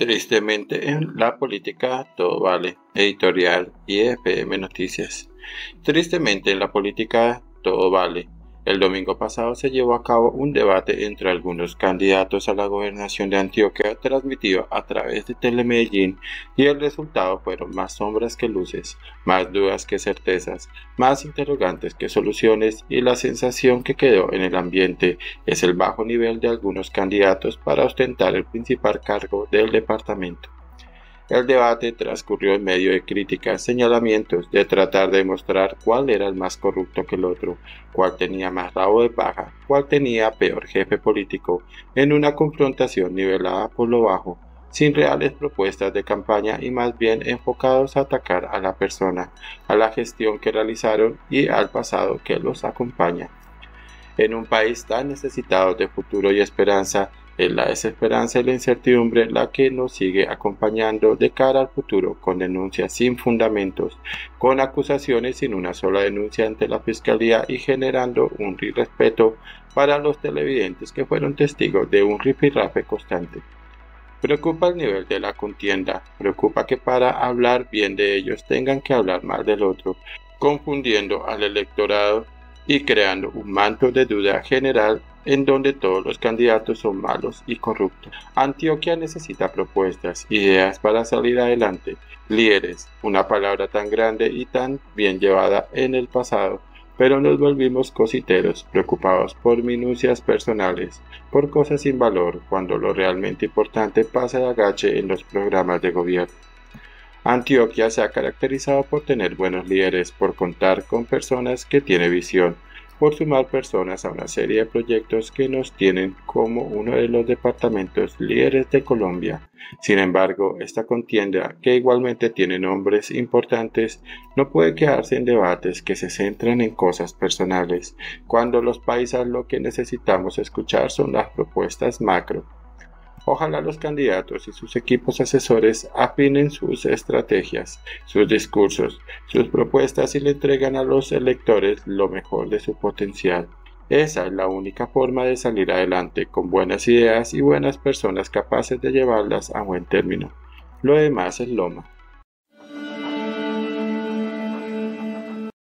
Tristemente en la política todo vale. Editorial y EFM Noticias. Tristemente en la política todo vale. El domingo pasado se llevó a cabo un debate entre algunos candidatos a la gobernación de Antioquia transmitido a través de Telemedellín y el resultado fueron más sombras que luces, más dudas que certezas, más interrogantes que soluciones y la sensación que quedó en el ambiente es el bajo nivel de algunos candidatos para ostentar el principal cargo del departamento. El debate transcurrió en medio de críticas, señalamientos, de tratar de demostrar cuál era el más corrupto que el otro, cuál tenía más rabo de paja, cuál tenía peor jefe político, en una confrontación nivelada por lo bajo, sin reales propuestas de campaña y más bien enfocados a atacar a la persona, a la gestión que realizaron y al pasado que los acompaña. En un país tan necesitado de futuro y esperanza, es la desesperanza y la incertidumbre la que nos sigue acompañando de cara al futuro con denuncias sin fundamentos, con acusaciones sin una sola denuncia ante la Fiscalía y generando un irrespeto para los televidentes que fueron testigos de un rifirrafe constante. Preocupa el nivel de la contienda, preocupa que para hablar bien de ellos tengan que hablar mal del otro, confundiendo al electorado y creando un manto de duda general en donde todos los candidatos son malos y corruptos. Antioquia necesita propuestas, ideas para salir adelante, líderes, una palabra tan grande y tan bien llevada en el pasado, pero nos volvimos cositeros, preocupados por minucias personales, por cosas sin valor, cuando lo realmente importante pasa de agache en los programas de gobierno. Antioquia se ha caracterizado por tener buenos líderes, por contar con personas que tienen visión, por sumar personas a una serie de proyectos que nos tienen como uno de los departamentos líderes de Colombia. Sin embargo, esta contienda, que igualmente tiene nombres importantes, no puede quedarse en debates que se centran en cosas personales, cuando los países lo que necesitamos escuchar son las propuestas macro Ojalá los candidatos y sus equipos asesores afinen sus estrategias, sus discursos, sus propuestas y le entregan a los electores lo mejor de su potencial. Esa es la única forma de salir adelante con buenas ideas y buenas personas capaces de llevarlas a buen término. Lo demás es loma.